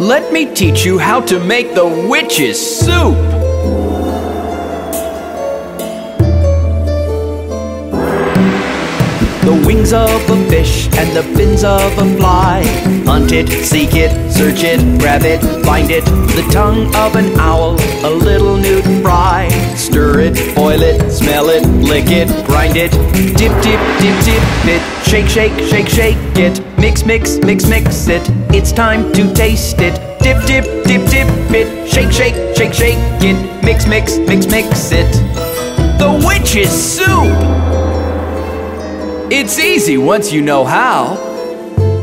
Let me teach you how to make the witch's soup. The wings of a fish and the fins of a fly. Hunt it, seek it, search it, grab it, find it. The tongue of an owl, a little newt fry. Stir it, boil it, smell it, lick it, grind it. Dip, dip, dip, dip it. Shake, shake, shake, shake it. Mix, mix, mix, mix it. It's time to taste it. Dip, dip, dip, dip it. Shake, shake, shake, shake it. Mix, mix, mix, mix it. The witch's soup! It's easy once you know how.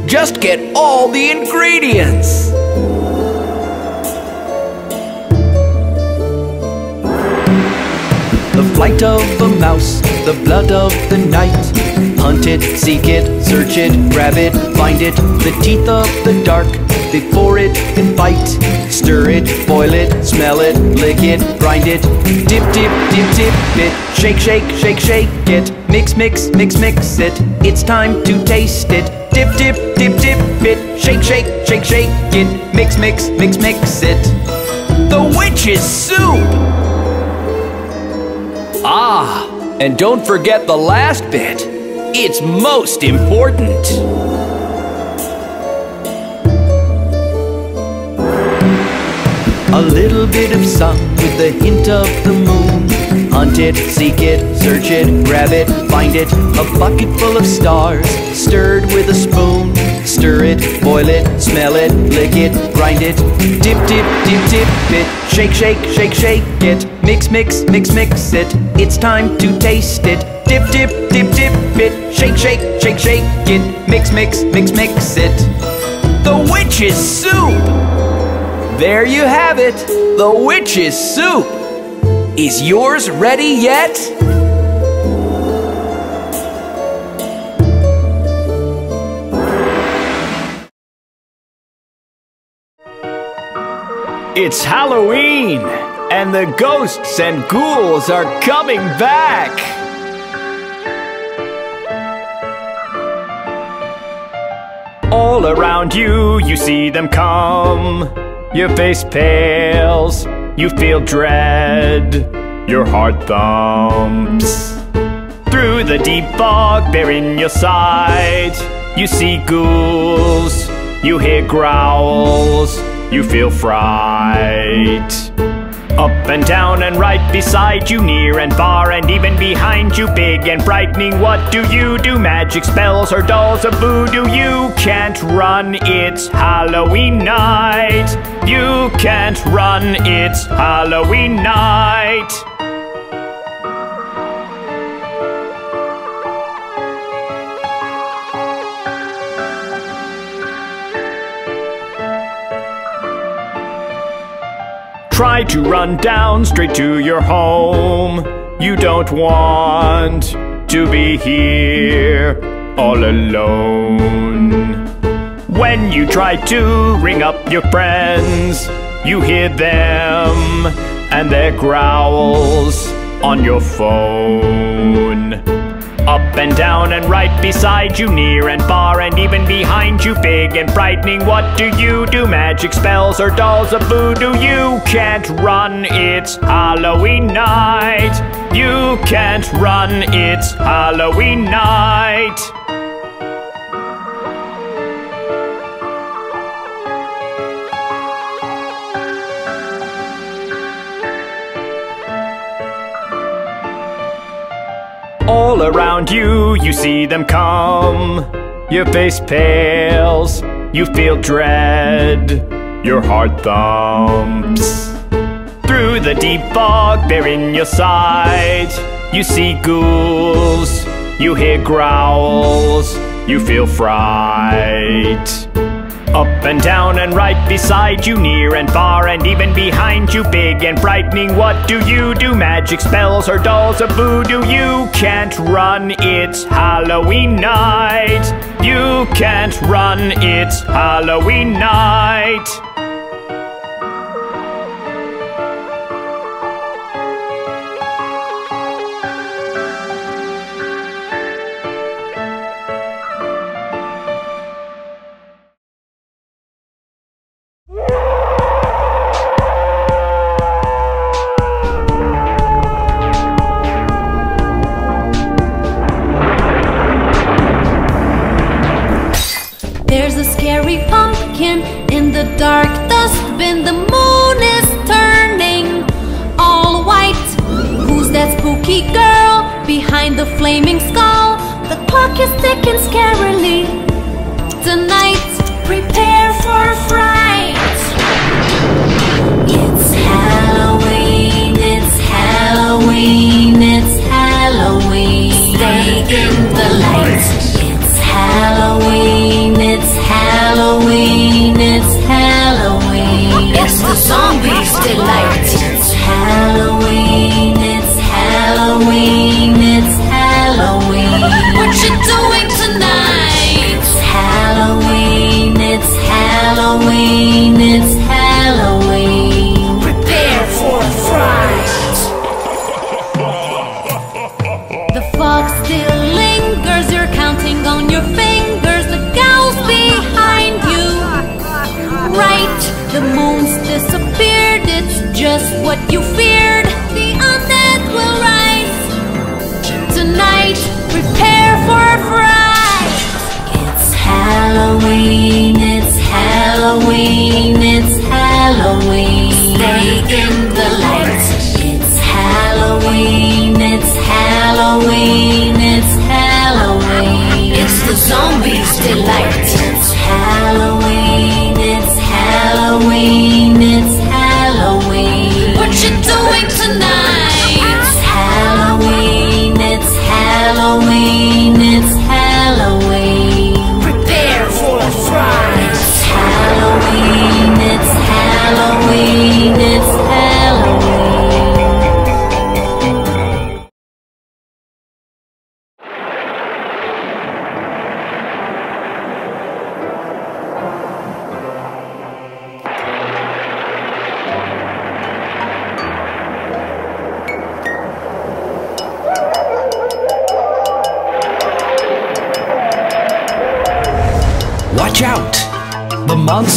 Just get all the ingredients. The flight of a mouse, the blood of the night. Hunt it, seek it, search it, grab it, find it. The teeth of the dark, before it can bite. Stir it, boil it, smell it, lick it, grind it. Dip, dip, dip, dip it. Shake, shake, shake, shake it. Mix, mix, mix, mix it. It's time to taste it. Dip, dip, dip, dip it. Shake, shake, shake, shake it. Mix, mix, mix, mix it. The witch's soup! Ah, and don't forget the last bit. It's most important. A little bit of sun with a hint of the moon. Hunt it, seek it, search it, grab it, find it. A bucket full of stars, stirred with a spoon. Stir it, boil it, smell it, lick it, grind it. Dip, dip, dip, dip it. Shake, shake, shake, shake it. Mix, mix, mix, mix it. It's time to taste it. Dip, dip, dip, dip it. Shake, shake, shake, shake it. Mix, mix, mix, mix it. The witch's soup! There you have it, the witch's soup. Is yours ready yet? It's Halloween, and the ghosts and ghouls are coming back. All around you, you see them come. Your face pales, you feel dread, your heart thumps. Through the deep fog, bare in your sight, you see ghouls, you hear growls, you feel fright. Up and down and right beside you, near and far and even behind you, big and frightening. What do you do? Magic spells or dolls of voodoo? You can't run, it's Halloween night. You can't run, it's Halloween night. Try to run down straight to your home. You don't want to be here all alone. When you try to ring up your friends, you hear them and their growls on your phone. Up and down and right beside you, near and far and even behind you, big and frightening. What do you do? Magic spells or dolls of voodoo? You can't run, it's Halloween night. You can't run, it's Halloween night. All around you, you see them come. Your face pales, you feel dread, your heart thumps. Through the deep fog, bare in your sight, you see ghouls, you hear growls, you feel fright. Up and down and right beside you, near and far and even behind you, big and frightening. What do you do? Magic spells or dolls of voodoo? You can't run, it's Halloween night. You can't run, it's Halloween night. Prepare for a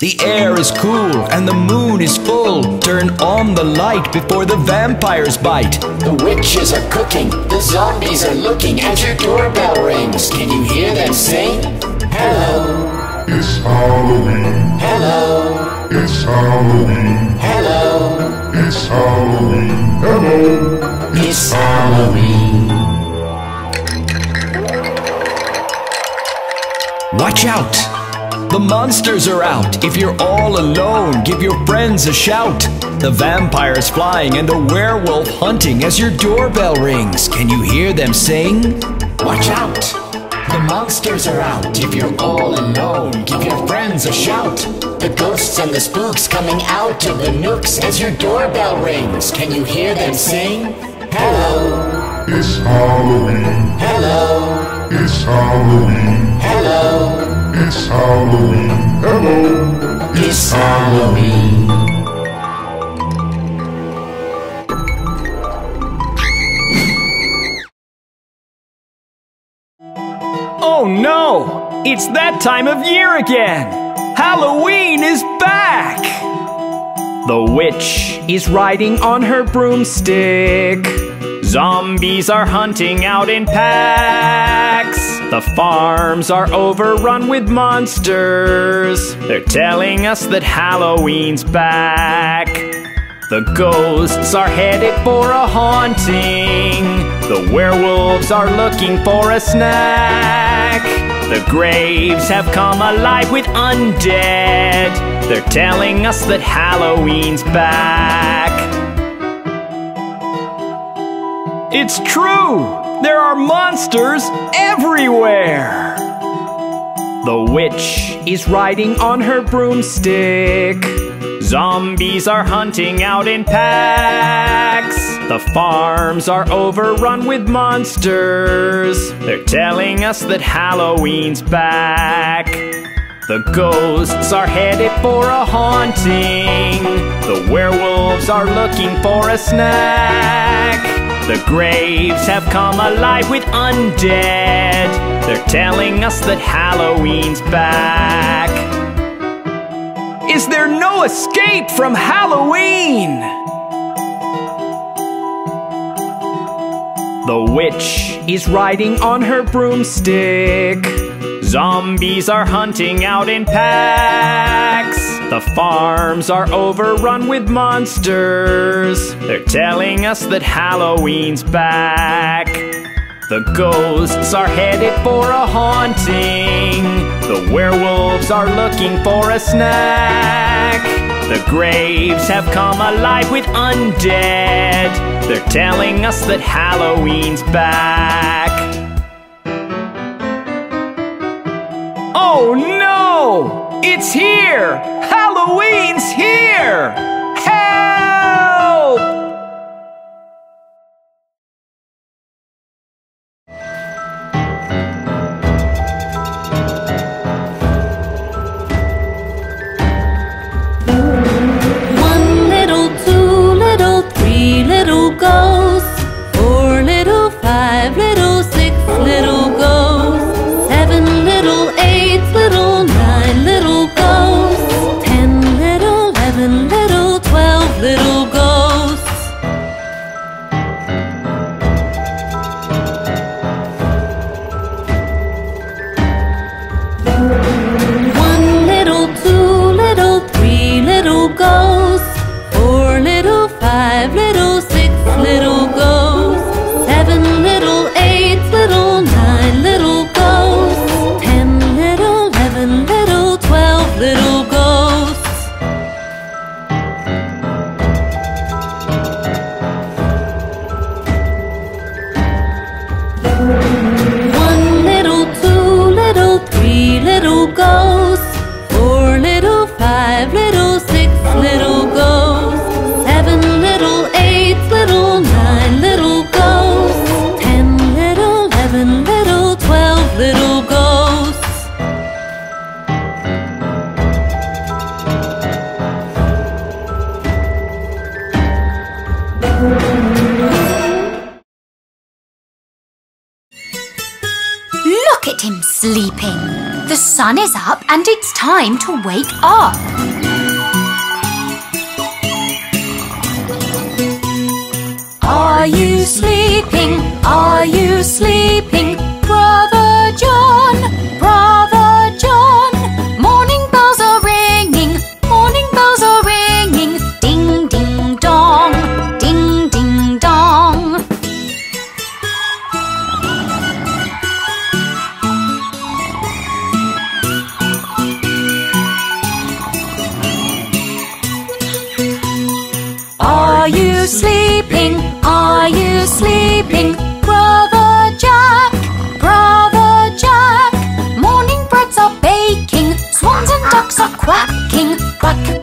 The air is cool and the moon is full. Turn on the light before the vampires bite. The witches are cooking, the zombies are looking as your doorbell rings. Can you hear them sing? Hello, it's Halloween, hello, it's Halloween, hello. it's Halloween, hello, It's Halloween. Watch out! The monsters are out. If you're all alone, give your friends a shout. The vampire's flying and the werewolf hunting as your doorbell rings. Can you hear them sing? Watch out! The monsters are out. If you're all alone, give your friends a shout. The ghosts and the spooks coming out of the nooks as your doorbell rings. Can you hear them sing? Hello, it's Halloween, hello, it's Halloween, hello. it's Halloween, hello, It's Halloween. Oh no! It's that time of year again! Halloween is back! The witch is riding on her broomstick. Zombies are hunting out in packs. The farms are overrun with monsters. They're telling us that Halloween's back. The ghosts are headed for a haunting. The werewolves are looking for a snack. The graves have come alive with undead. They're telling us that Halloween's back. It's true! There are monsters everywhere! The witch is riding on her broomstick. Zombies are hunting out in packs. The farms are overrun with monsters. They're telling us that Halloween's back. The ghosts are headed for a haunting. The werewolves are looking for a snack. The graves have come alive with undead. They're telling us that Halloween's back. Is there no escape from Halloween? The witch is riding on her broomstick. Zombies are hunting out in packs. The farms are overrun with monsters. They're telling us that Halloween's back. The ghosts are headed for a haunting. The werewolves are looking for a snack. The graves have come alive with undead. They're telling us that Halloween's back. Oh no! It's here! Halloween's here! Sleeping. The sun is up and it's time to wake up. Are you sleeping? Are you sleeping?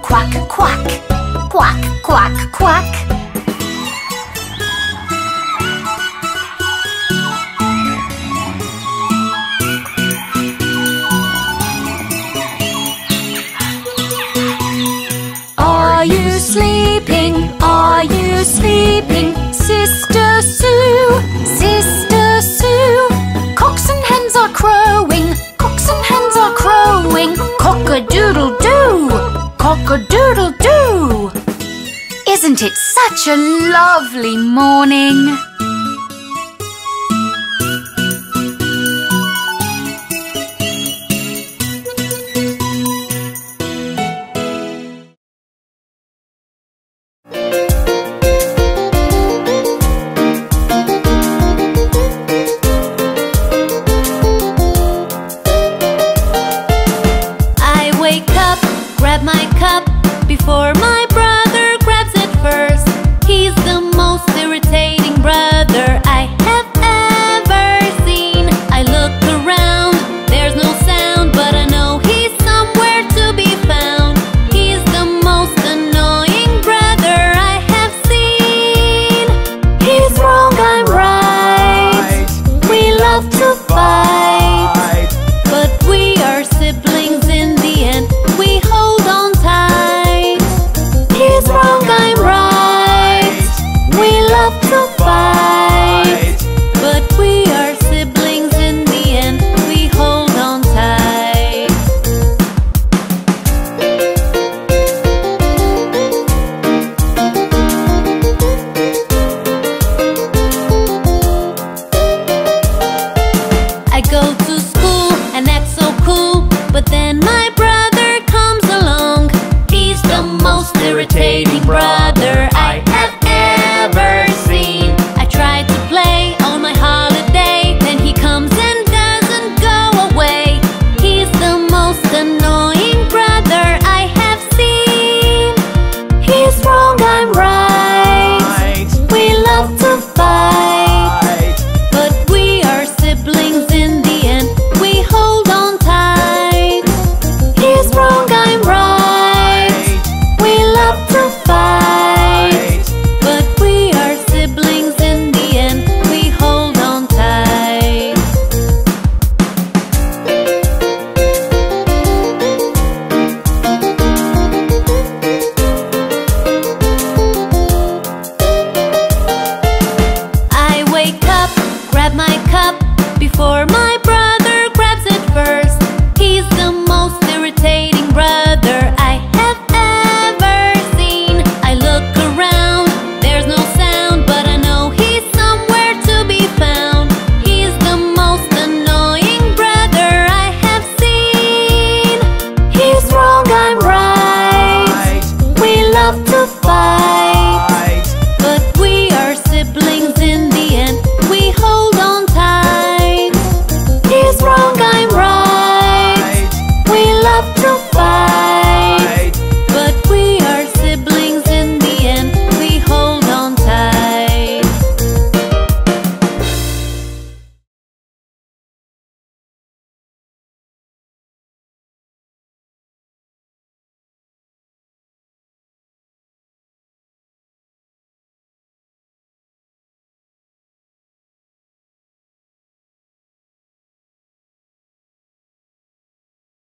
Quack, quack, quack. Quack, quack. Are you sleeping? Are you sleeping? Sister Isn't it such a lovely morning?